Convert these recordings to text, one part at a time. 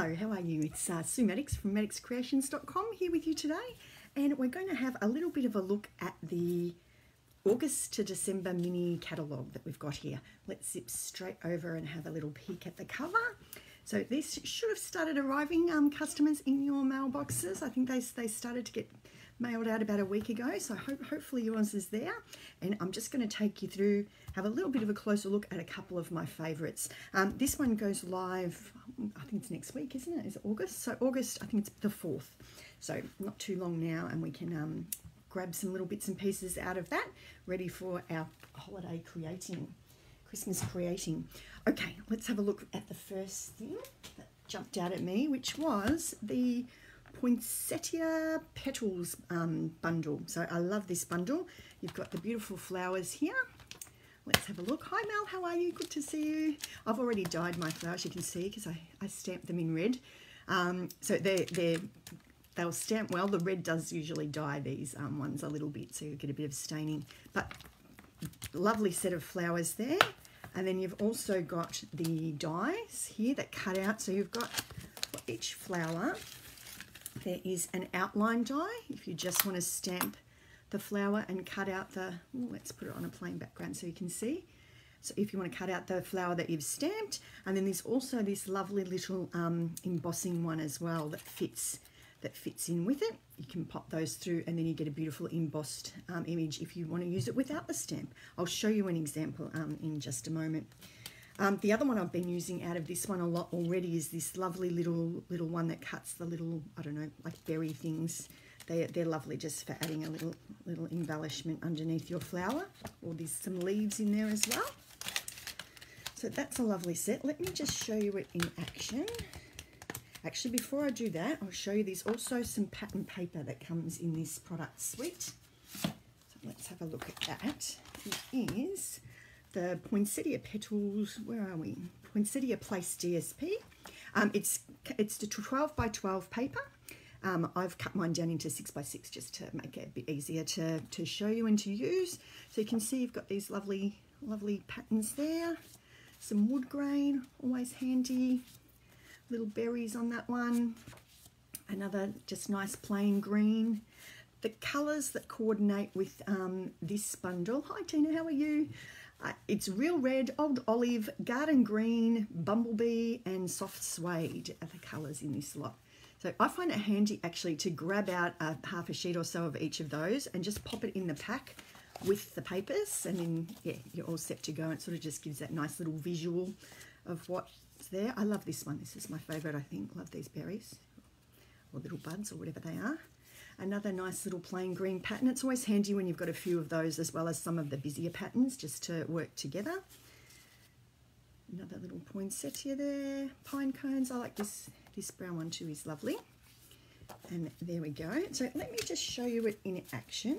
Hello, how are you? It's uh, Sue Madex from madexcreations.com here with you today, and we're going to have a little bit of a look at the August to December mini catalogue that we've got here. Let's zip straight over and have a little peek at the cover. So this should have started arriving um, customers in your mailboxes. I think they, they started to get mailed out about a week ago, so hope, hopefully yours is there. And I'm just going to take you through, have a little bit of a closer look at a couple of my favourites. Um, this one goes live, I think it's next week, isn't it? Is it August? So August, I think it's the 4th. So not too long now, and we can um, grab some little bits and pieces out of that, ready for our holiday creating, Christmas creating. Okay, let's have a look at the first thing that jumped out at me, which was the Poinsettia Petals um, bundle. So I love this bundle. You've got the beautiful flowers here. Let's have a look. Hi Mel, how are you? Good to see you. I've already dyed my flowers, you can see, because I, I stamped them in red. Um, so they're, they're, they'll stamp well. The red does usually dye these um, ones a little bit, so you get a bit of staining. But lovely set of flowers there. And then you've also got the dies here that cut out. So you've got for each flower there is an outline die if you just want to stamp the flower and cut out the, ooh, let's put it on a plain background so you can see. So if you want to cut out the flower that you've stamped, and then there's also this lovely little um, embossing one as well that fits that fits in with it. You can pop those through and then you get a beautiful embossed um, image if you want to use it without the stamp. I'll show you an example um, in just a moment. Um, the other one I've been using out of this one a lot already is this lovely little little one that cuts the little, I don't know, like berry things. They, they're lovely just for adding a little little embellishment underneath your flower. Or there's some leaves in there as well. So that's a lovely set. Let me just show you it in action. Actually, before I do that, I'll show you there's also some pattern paper that comes in this product suite. So let's have a look at that. It is the Poinsettia Petals, where are we? Poinsettia Place DSP. Um, it's it's the 12 by 12 paper. Um, I've cut mine down into 6 by 6 just to make it a bit easier to, to show you and to use. So you can see you've got these lovely, lovely patterns there. Some wood grain, always handy. Little berries on that one. Another just nice plain green. The colours that coordinate with um, this bundle. Hi Tina, how are you? Uh, it's real red, old olive, garden green, bumblebee, and soft suede are the colours in this lot. So I find it handy actually to grab out a half a sheet or so of each of those and just pop it in the pack with the papers and then yeah you're all set to go it sort of just gives that nice little visual of what's there I love this one this is my favorite I think love these berries or little buds or whatever they are Another nice little plain green pattern. It's always handy when you've got a few of those as well as some of the busier patterns just to work together. Another little poinsettia there. Pine cones. I like this, this brown one too is lovely. And there we go. So let me just show you it in action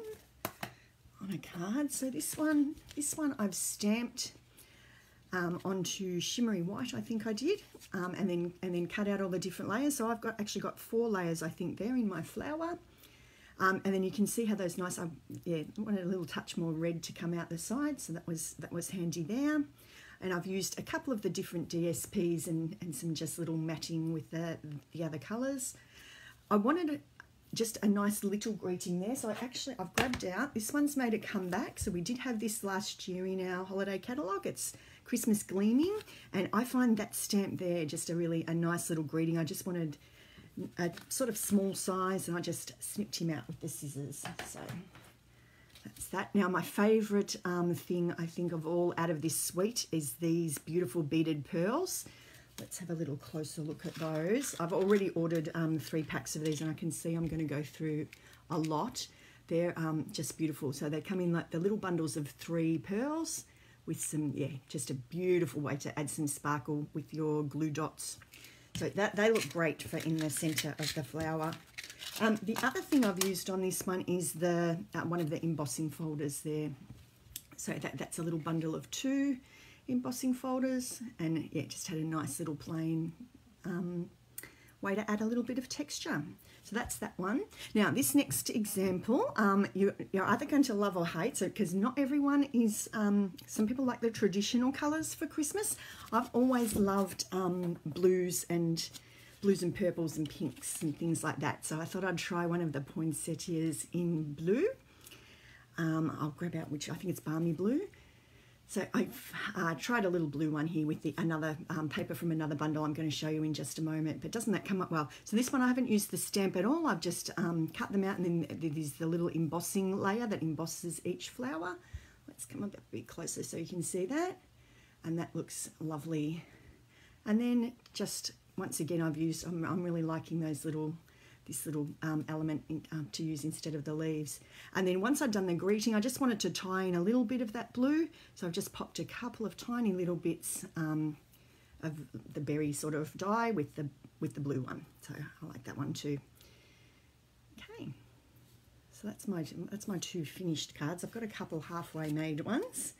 on a card. So this one, this one I've stamped um, onto shimmery white, I think I did, um, and then and then cut out all the different layers. So I've got actually got four layers, I think, there in my flower. Um, and then you can see how those nice, I yeah, wanted a little touch more red to come out the side, so that was that was handy there. And I've used a couple of the different DSPs and, and some just little matting with the, the other colours. I wanted just a nice little greeting there, so I actually, I've grabbed out, this one's made a comeback, so we did have this last year in our holiday catalogue. It's Christmas Gleaming, and I find that stamp there just a really, a nice little greeting. I just wanted a sort of small size and I just snipped him out with the scissors. So that's that. Now my favourite um, thing I think of all out of this suite is these beautiful beaded pearls. Let's have a little closer look at those. I've already ordered um, three packs of these and I can see I'm going to go through a lot. They're um, just beautiful. So they come in like the little bundles of three pearls with some, yeah, just a beautiful way to add some sparkle with your glue dots. So that they look great for in the centre of the flower. Um, the other thing I've used on this one is the uh, one of the embossing folders there. So that, that's a little bundle of two embossing folders and yeah, just had a nice little plain um, way to add a little bit of texture. So that's that one. Now this next example, um, you, are either going to love or hate, so because not everyone is, um, some people like the traditional colours for Christmas. I've always loved um, blues and blues and purples and pinks and things like that. So I thought I'd try one of the poinsettias in blue. Um, I'll grab out which I think it's balmy blue. So I've uh, tried a little blue one here with the another um, paper from another bundle I'm going to show you in just a moment, but doesn't that come up well? So this one I haven't used the stamp at all. I've just um, cut them out and then there's the little embossing layer that embosses each flower. Let's come up a bit closer so you can see that. And that looks lovely. And then just once again I've used, I'm, I'm really liking those little this little um, element in, um, to use instead of the leaves. And then once I've done the greeting, I just wanted to tie in a little bit of that blue. So I've just popped a couple of tiny little bits um, of the berry sort of dye with the with the blue one. So I like that one too. Okay, so that's my that's my two finished cards. I've got a couple halfway made ones.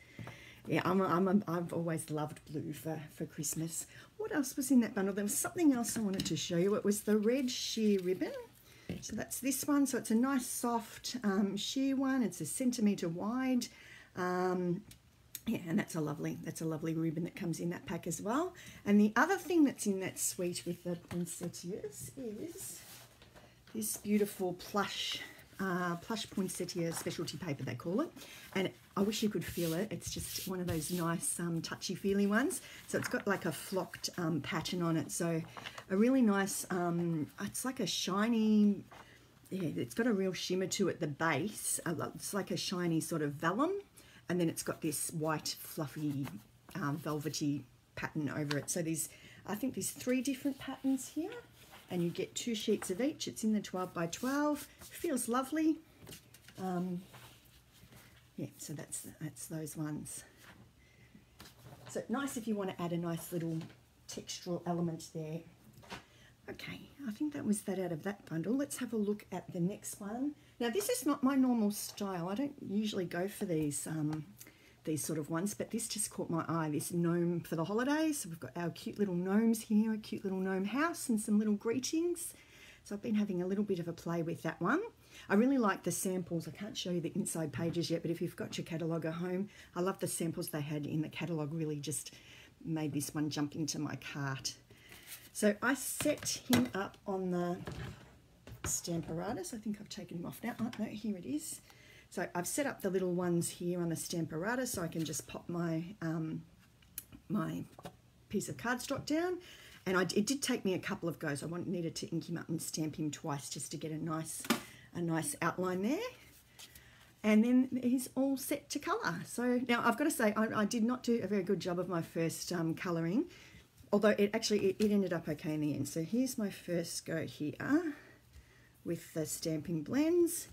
Yeah, I'm, a, I'm a, I've always loved blue for, for Christmas. What else was in that bundle? There was something else I wanted to show you. It was the red sheer ribbon. So that's this one. So it's a nice soft um, sheer one. It's a centimetre wide. Um, yeah, and that's a lovely, that's a lovely ribbon that comes in that pack as well. And the other thing that's in that suite with the poinsettias is this beautiful plush uh, plush poinsettia specialty paper they call it. And I wish you could feel it. It's just one of those nice um, touchy feely ones. So it's got like a flocked um, pattern on it. So a really nice um, it's like a shiny yeah it's got a real shimmer to it the base. It's like a shiny sort of vellum. And then it's got this white fluffy um, velvety pattern over it. So there's I think there's three different patterns here and you get two sheets of each. It's in the 12 by 12. Feels lovely. Um, yeah, so that's that's those ones. So nice if you want to add a nice little textural element there. Okay, I think that was that out of that bundle. Let's have a look at the next one. Now this is not my normal style. I don't usually go for these um, these sort of ones, but this just caught my eye, this gnome for the holidays. So we've got our cute little gnomes here, a cute little gnome house and some little greetings. So I've been having a little bit of a play with that one. I really like the samples. I can't show you the inside pages yet, but if you've got your catalogue at home, I love the samples they had in the catalogue, really just made this one jump into my cart. So I set him up on the Stamparatus. I think I've taken him off now. Oh, no, here it is. So I've set up the little ones here on the Stamparatus so I can just pop my, um, my piece of cardstock down. And I, it did take me a couple of goes. I want, needed to ink him up and stamp him twice just to get a nice, a nice outline there. And then he's all set to colour. So now I've got to say, I, I did not do a very good job of my first um, colouring, although it actually, it, it ended up okay in the end. So here's my first go here with the stamping blends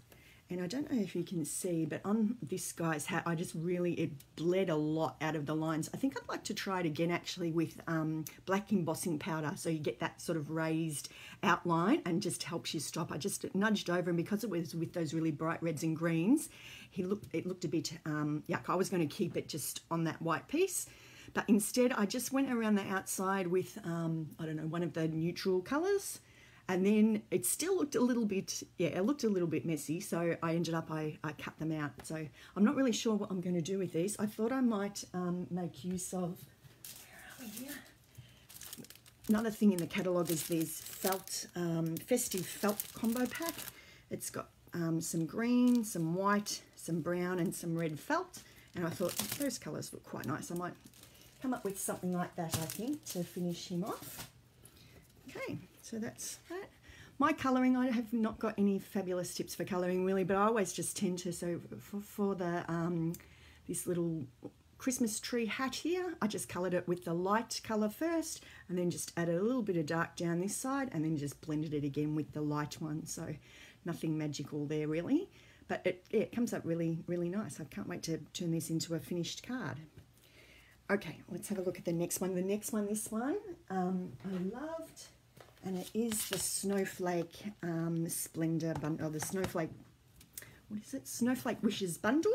and I don't know if you can see, but on this guy's hat, I just really, it bled a lot out of the lines. I think I'd like to try it again actually with um, black embossing powder so you get that sort of raised outline and just helps you stop. I just nudged over and because it was with those really bright reds and greens, he looked, it looked a bit um, yuck. I was going to keep it just on that white piece. But instead, I just went around the outside with, um, I don't know, one of the neutral colours and then it still looked a little bit, yeah, it looked a little bit messy. So I ended up, I, I cut them out. So I'm not really sure what I'm going to do with these. I thought I might um, make use of, Another thing in the catalogue is these felt, um, festive felt combo pack. It's got um, some green, some white, some brown and some red felt. And I thought those colours look quite nice. I might come up with something like that, I think, to finish him off. Okay, so that's that. My colouring, I have not got any fabulous tips for colouring really, but I always just tend to, so for, for the um, this little Christmas tree hat here, I just coloured it with the light colour first and then just added a little bit of dark down this side and then just blended it again with the light one. So nothing magical there really, but it, yeah, it comes up really, really nice. I can't wait to turn this into a finished card. Okay, let's have a look at the next one. The next one, this one, um, I loved and it is the Snowflake um, Splendor bundle, oh, the Snowflake, what is it? Snowflake Wishes bundle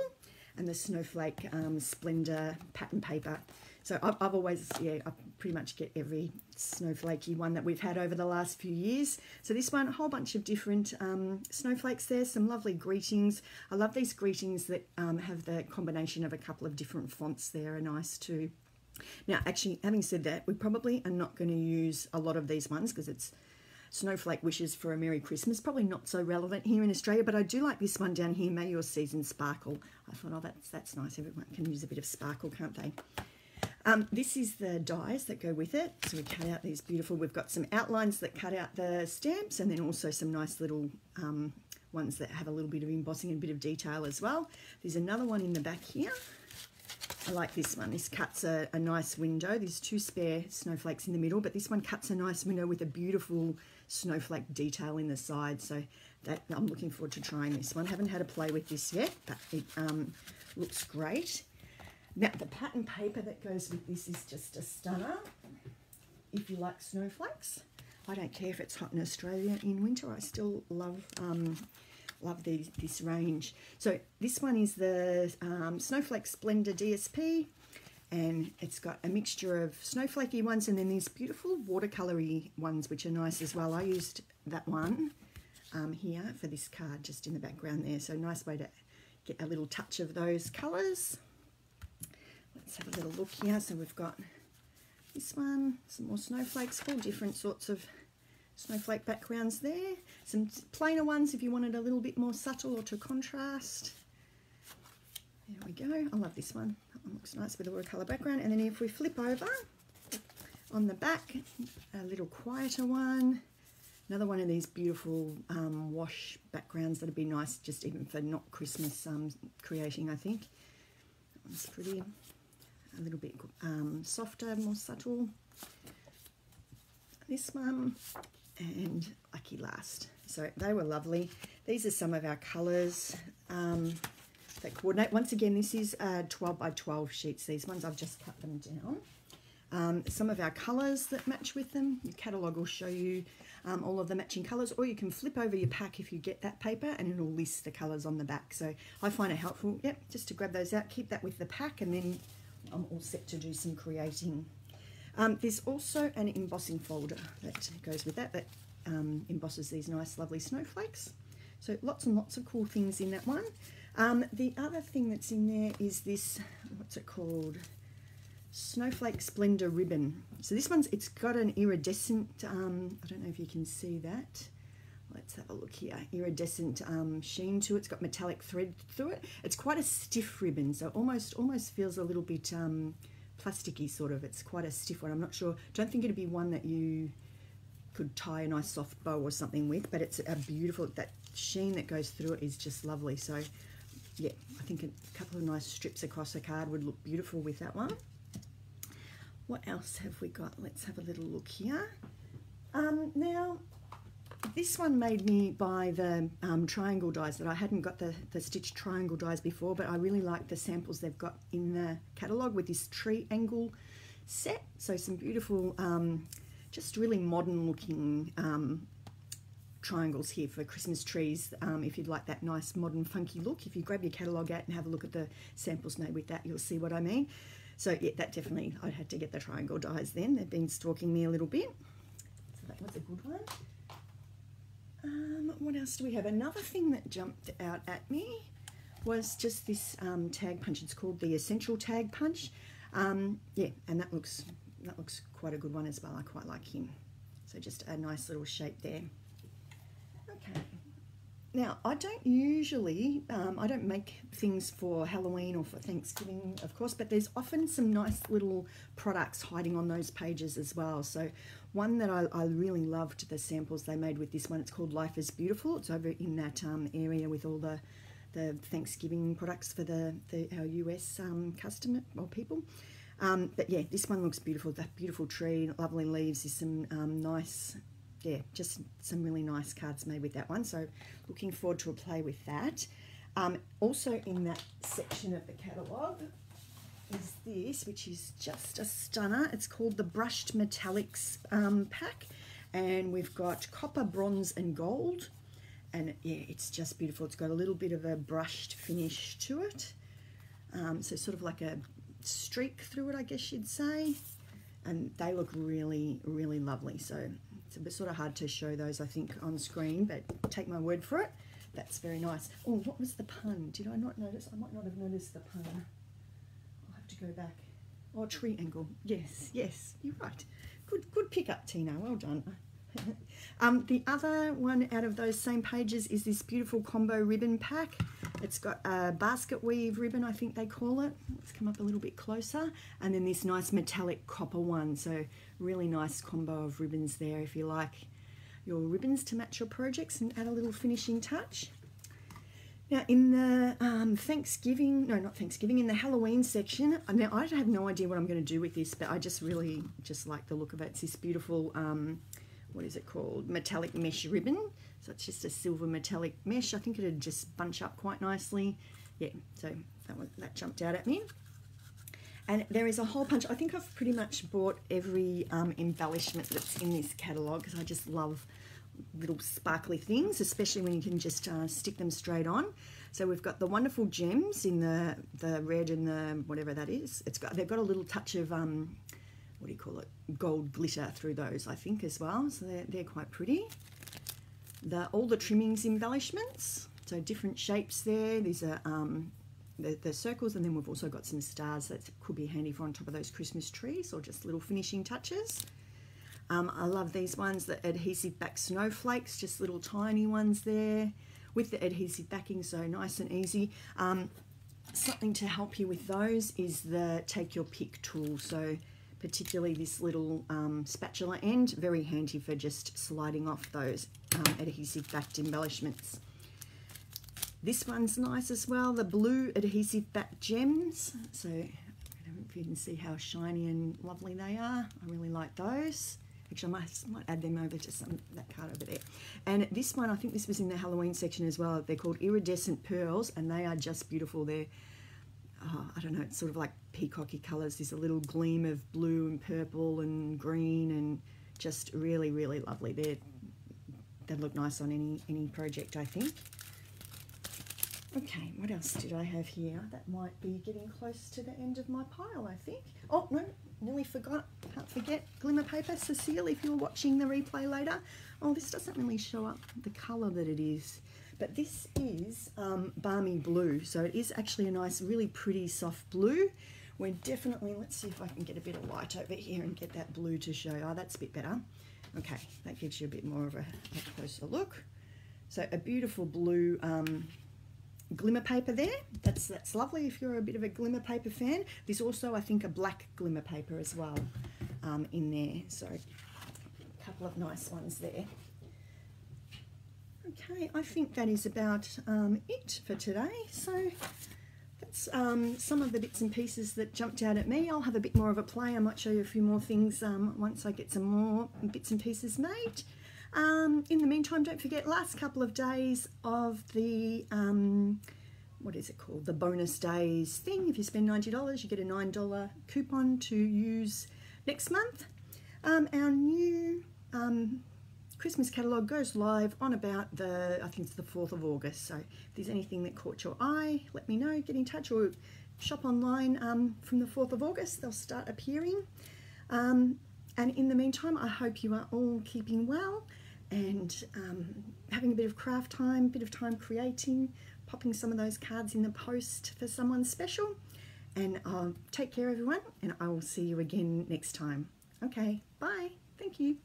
and the Snowflake um, Splendor pattern paper. So I've, I've, always, yeah, I pretty much get every snowflakey one that we've had over the last few years. So this one, a whole bunch of different um, snowflakes there, some lovely greetings. I love these greetings that um, have the combination of a couple of different fonts there, are nice too. Now, actually, having said that, we probably are not going to use a lot of these ones because it's Snowflake Wishes for a Merry Christmas. Probably not so relevant here in Australia, but I do like this one down here, May Your Season Sparkle. I thought, oh, that's, that's nice. Everyone can use a bit of sparkle, can't they? Um, this is the dies that go with it. So we cut out these beautiful, we've got some outlines that cut out the stamps and then also some nice little um, ones that have a little bit of embossing and a bit of detail as well. There's another one in the back here. I like this one. This cuts a, a nice window. There's two spare snowflakes in the middle, but this one cuts a nice window with a beautiful snowflake detail in the side. So that I'm looking forward to trying this one. Haven't had a play with this yet, but it um, looks great. Now, the pattern paper that goes with this is just a stunner. If you like snowflakes, I don't care if it's hot in Australia in winter. I still love um, love these, this range. So this one is the um, Snowflake Splendor DSP and it's got a mixture of snowflakey ones and then these beautiful watercolory ones which are nice as well. I used that one um, here for this card just in the background there. So nice way to get a little touch of those colours. Let's have a little look here. So we've got this one, some more snowflakes, all different sorts of snowflake backgrounds there. Some plainer ones if you wanted a little bit more subtle or to contrast. There we go. I love this one. That one looks nice with a watercolour background. And then if we flip over on the back, a little quieter one. Another one of these beautiful um, wash backgrounds that'd be nice just even for not Christmas um, creating, I think. That one's pretty a little bit um, softer, more subtle. This one and Lucky Last. So they were lovely. These are some of our colours um, that coordinate. Once again, this is uh, 12 by 12 sheets. These ones, I've just cut them down. Um, some of our colours that match with them. Your catalogue will show you um, all of the matching colours or you can flip over your pack if you get that paper and it'll list the colours on the back. So I find it helpful, yep, just to grab those out, keep that with the pack and then I'm all set to do some creating. Um, there's also an embossing folder that goes with that, that um, embosses these nice lovely snowflakes. So lots and lots of cool things in that one. Um, the other thing that's in there is this, what's it called? Snowflake Splendor ribbon. So this one's, it's got an iridescent, um, I don't know if you can see that. Let's have a look here. Iridescent um, sheen to it. It's got metallic thread through it. It's quite a stiff ribbon, so almost almost feels a little bit um, plasticky sort of. It's quite a stiff one. I'm not sure. Don't think it'd be one that you could tie a nice soft bow or something with, but it's a beautiful, that sheen that goes through it is just lovely. So yeah, I think a couple of nice strips across the card would look beautiful with that one. What else have we got? Let's have a little look here. Um, now, this one made me buy the um, triangle dies that I hadn't got the, the stitched triangle dies before, but I really like the samples they've got in the catalogue with this triangle set. So some beautiful, um, just really modern looking um, triangles here for Christmas trees. Um, if you'd like that nice modern funky look, if you grab your catalogue out and have a look at the samples made with that, you'll see what I mean. So yeah, that definitely, I had to get the triangle dies then. They've been stalking me a little bit. So that was a good one. Um, what else do we have? Another thing that jumped out at me was just this um, tag punch. It's called the Essential Tag Punch. Um, yeah, and that looks that looks quite a good one as well. I quite like him. So just a nice little shape there. Now, I don't usually, um, I don't make things for Halloween or for Thanksgiving, of course, but there's often some nice little products hiding on those pages as well. So one that I, I really loved the samples they made with this one, it's called Life is Beautiful. It's over in that um, area with all the, the Thanksgiving products for the, the our US um, customer or people. Um, but yeah, this one looks beautiful. That beautiful tree, lovely leaves. There's some um, nice yeah, just some really nice cards made with that one. So looking forward to a play with that. Um, also in that section of the catalogue is this, which is just a stunner. It's called the Brushed Metallics um, pack. And we've got copper, bronze and gold. And yeah, it's just beautiful. It's got a little bit of a brushed finish to it. Um, so sort of like a streak through it, I guess you'd say. And they look really, really lovely. So it's a bit sort of hard to show those, I think, on screen, but take my word for it. That's very nice. Oh, what was the pun? Did I not notice? I might not have noticed the pun. I'll have to go back. Oh, tree angle. Yes, yes, you're right. Good, good pick up, Tina. Well done. um, the other one out of those same pages is this beautiful combo ribbon pack. It's got a basket weave ribbon, I think they call it. Let's come up a little bit closer. And then this nice metallic copper one. So really nice combo of ribbons there if you like your ribbons to match your projects and add a little finishing touch. Now in the um, Thanksgiving, no not Thanksgiving, in the Halloween section, now I have no idea what I'm going to do with this, but I just really just like the look of it. It's this beautiful, um, what is it called, metallic mesh ribbon. So it's just a silver metallic mesh. I think it'd just bunch up quite nicely. Yeah, so that, one, that jumped out at me. And there is a whole bunch, I think I've pretty much bought every um, embellishment that's in this catalogue because I just love little sparkly things, especially when you can just uh, stick them straight on. So we've got the wonderful gems in the, the red and the whatever that is. It's got They've got a little touch of, um, what do you call it, gold glitter through those, I think, as well. So they're, they're quite pretty. The all the trimmings embellishments so different shapes there. These are um, the, the, circles and then we've also got some stars that could be handy for on top of those Christmas trees or just little finishing touches. Um, I love these ones the adhesive back snowflakes just little tiny ones there with the adhesive backing so nice and easy. Um, something to help you with those is the take your pick tool. So particularly this little um, spatula end, very handy for just sliding off those um, adhesive backed embellishments. This one's nice as well, the blue adhesive back gems. So I don't know if you can see how shiny and lovely they are. I really like those. Actually, I might, might add them over to some that card over there. And this one, I think this was in the Halloween section as well. They're called iridescent pearls, and they are just beautiful. They're oh, I don't know, it's sort of like peacocky colours. There's a little gleam of blue and purple and green and just really, really lovely. They're, they look nice on any, any project, I think. Okay, what else did I have here? That might be getting close to the end of my pile, I think. Oh, no, nearly forgot. Can't forget glimmer paper. Cecile, if you're watching the replay later. Oh, this doesn't really show up the colour that it is. But this is um, Balmy Blue, so it is actually a nice, really pretty soft blue. We're definitely, let's see if I can get a bit of light over here and get that blue to show. Oh, that's a bit better. Okay, that gives you a bit more of a, a closer look. So a beautiful blue um, glimmer paper there. That's, that's lovely if you're a bit of a glimmer paper fan. There's also, I think, a black glimmer paper as well um, in there. So a couple of nice ones there. Okay, I think that is about um, it for today. So that's um, some of the bits and pieces that jumped out at me. I'll have a bit more of a play. I might show you a few more things um, once I get some more bits and pieces made. Um, in the meantime, don't forget last couple of days of the, um, what is it called, the bonus days thing. If you spend $90, you get a $9 coupon to use next month. Um, our new Christmas catalogue goes live on about the, I think it's the 4th of August. So if there's anything that caught your eye, let me know, get in touch or shop online um, from the 4th of August. They'll start appearing. Um, and in the meantime, I hope you are all keeping well and um, having a bit of craft time, a bit of time creating, popping some of those cards in the post for someone special. And uh, take care, everyone, and I will see you again next time. Okay, bye. Thank you.